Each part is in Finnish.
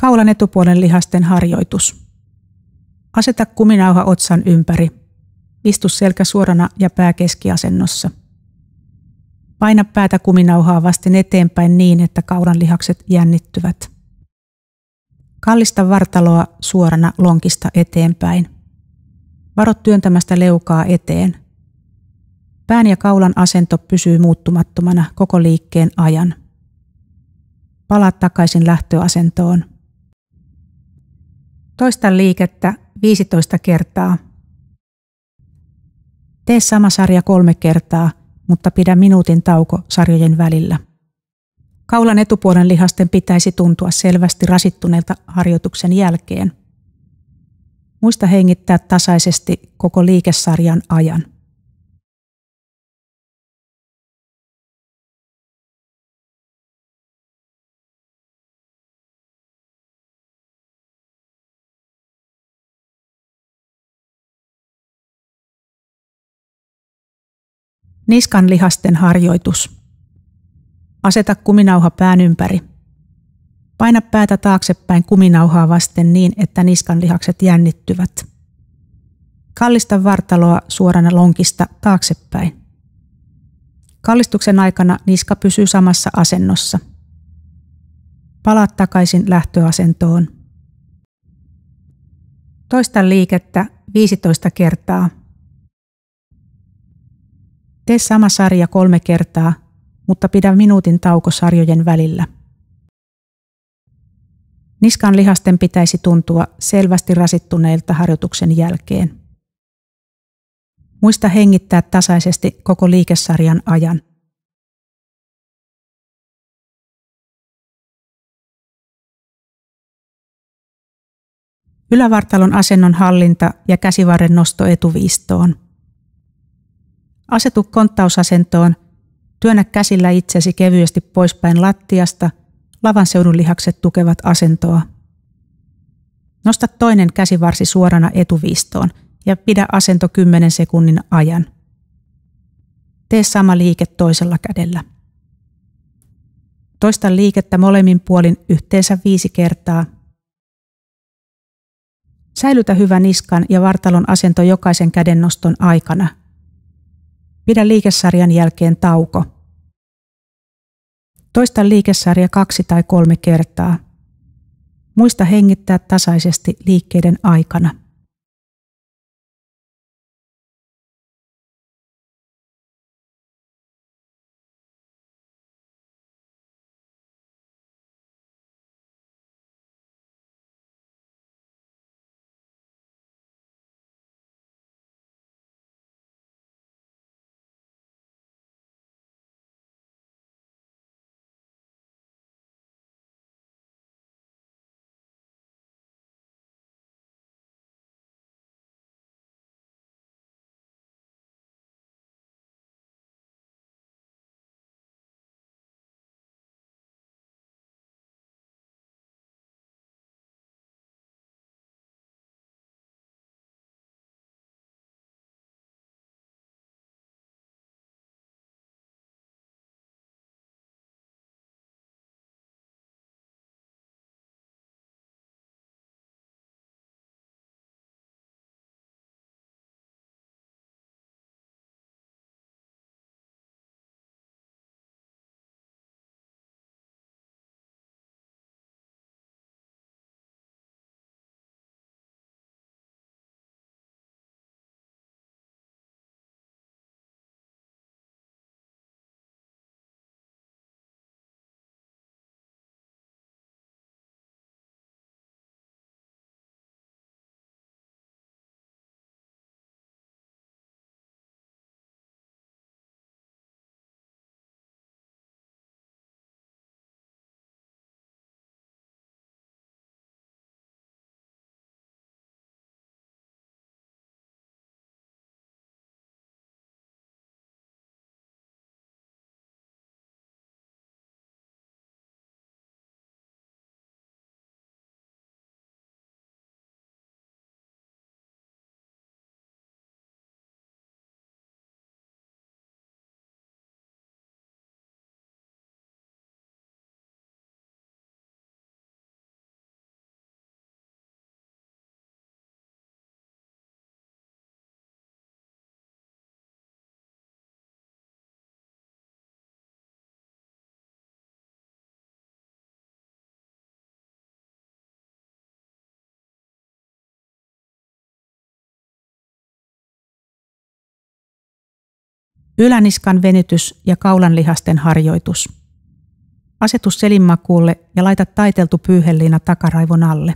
Kaulan etupuolen lihasten harjoitus. Aseta kuminauha otsan ympäri. Istu selkä suorana ja pää keskiasennossa. Paina päätä kuminauhaa vasten eteenpäin niin, että kaulan lihakset jännittyvät. Kallista vartaloa suorana lonkista eteenpäin. Varo työntämästä leukaa eteen. Pään ja kaulan asento pysyy muuttumattomana koko liikkeen ajan. Palaa takaisin lähtöasentoon. Toista liikettä 15 kertaa. Tee sama sarja kolme kertaa, mutta pidä minuutin tauko sarjojen välillä. Kaulan etupuolen lihasten pitäisi tuntua selvästi rasittuneelta harjoituksen jälkeen. Muista hengittää tasaisesti koko liikesarjan ajan. Niskan lihasten harjoitus. Aseta kuminauha pään ympäri. Paina päätä taaksepäin kuminauhaa vasten niin, että niskan lihakset jännittyvät. Kallista vartaloa suorana lonkista taaksepäin. Kallistuksen aikana niska pysyy samassa asennossa. Palaa takaisin lähtöasentoon. Toista liikettä 15 kertaa. Tee sama sarja kolme kertaa, mutta pidä minuutin tauko sarjojen välillä. Niskan lihasten pitäisi tuntua selvästi rasittuneilta harjoituksen jälkeen. Muista hengittää tasaisesti koko liikesarjan ajan. Ylävartalon asennon hallinta ja käsivarren nosto etuviistoon. Asetu konttausasentoon, työnnä käsillä itsesi kevyesti poispäin lattiasta, lavan seudun lihakset tukevat asentoa. Nosta toinen käsivarsi suorana etuviistoon ja pidä asento 10 sekunnin ajan. Tee sama liike toisella kädellä. Toista liikettä molemmin puolin yhteensä viisi kertaa. Säilytä hyvä niskan ja vartalon asento jokaisen käden noston aikana – Pidä liikesarjan jälkeen tauko. Toista liikesarja kaksi tai kolme kertaa. Muista hengittää tasaisesti liikkeiden aikana. Yläniskan venytys ja kaulanlihasten harjoitus. Asetus selinmakuulle ja laita taiteltu pyyheliina takaraivon alle.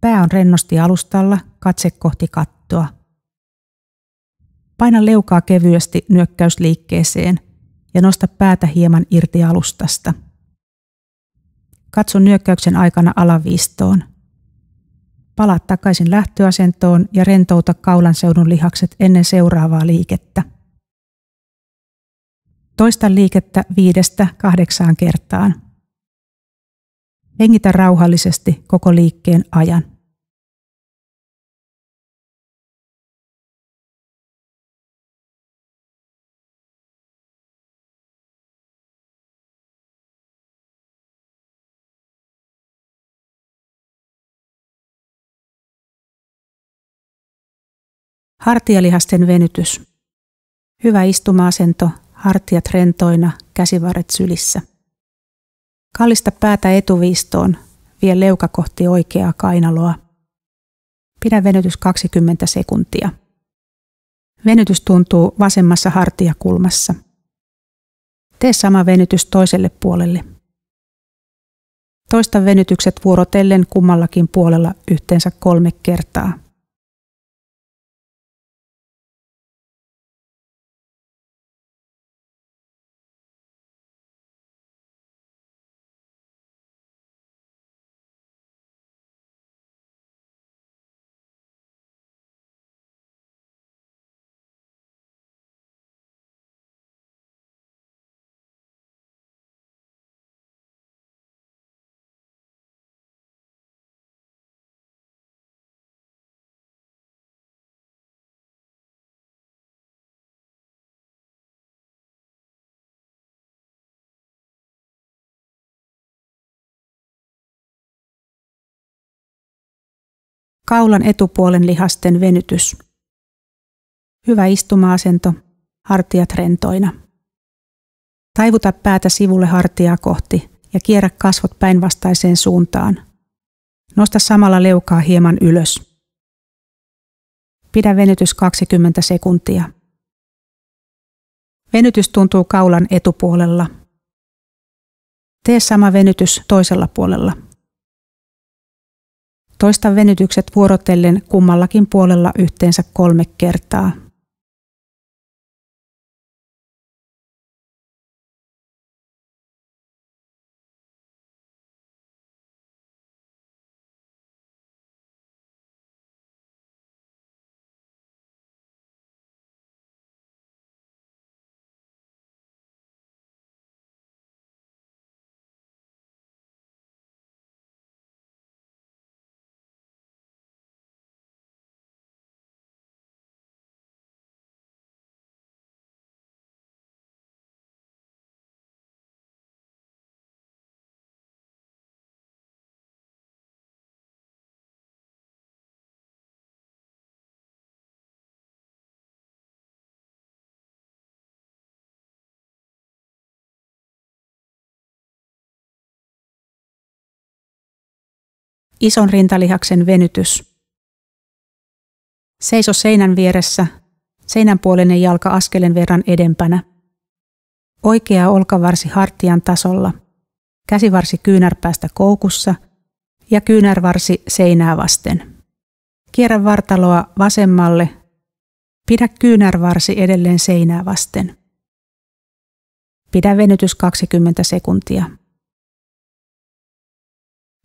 Pää on rennosti alustalla, katse kohti kattoa. Paina leukaa kevyesti nyökkäysliikkeeseen ja nosta päätä hieman irti alustasta. Katso nyökkäyksen aikana alaviistoon. Palaa takaisin lähtöasentoon ja rentouta kaulan seudun lihakset ennen seuraavaa liikettä. Toista liikettä viidestä kahdeksaan kertaan. Hengitä rauhallisesti koko liikkeen ajan. Hartialihasten venytys. Hyvä istuma-asento, hartiat rentoina, käsivarret sylissä. Kallista päätä etuviistoon, vie leuka kohti oikeaa kainaloa. Pidä venytys 20 sekuntia. Venytys tuntuu vasemmassa hartiakulmassa. Tee sama venytys toiselle puolelle. Toista venytykset vuorotellen kummallakin puolella yhteensä kolme kertaa. Kaulan etupuolen lihasten venytys. Hyvä istuma-asento, hartiat rentoina. Taivuta päätä sivulle hartiaa kohti ja kierrä kasvot päinvastaiseen suuntaan. Nosta samalla leukaa hieman ylös. Pidä venytys 20 sekuntia. Venytys tuntuu kaulan etupuolella. Tee sama venytys toisella puolella. Toista venytykset vuorotellen kummallakin puolella yhteensä kolme kertaa. Ison rintalihaksen venytys. Seiso seinän vieressä, seinänpuolinen jalka askelen verran edempänä. Oikea olkavarsi hartian tasolla, käsivarsi kyynärpäästä koukussa ja kyynärvarsi seinää vasten. Kierrä vartaloa vasemmalle, pidä kyynärvarsi edelleen seinää vasten. Pidä venytys 20 sekuntia.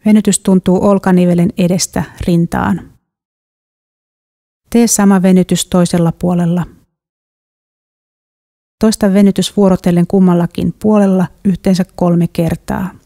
Venytys tuntuu olkanivelen edestä rintaan. Tee sama venytys toisella puolella. Toista venytys vuorotellen kummallakin puolella yhteensä kolme kertaa.